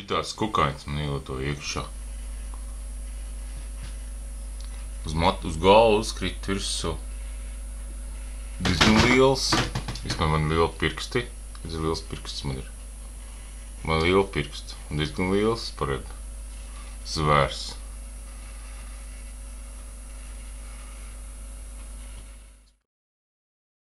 Šitāds kukainis man ielito iekšā. Uz matu, uz galvu uzkrīt virsū. Diezgan liels. Vismaz man liela pirksti. Redz, liels pirksts man ir. Man liela pirksts. Un diezgan liels, pared. Zvērs.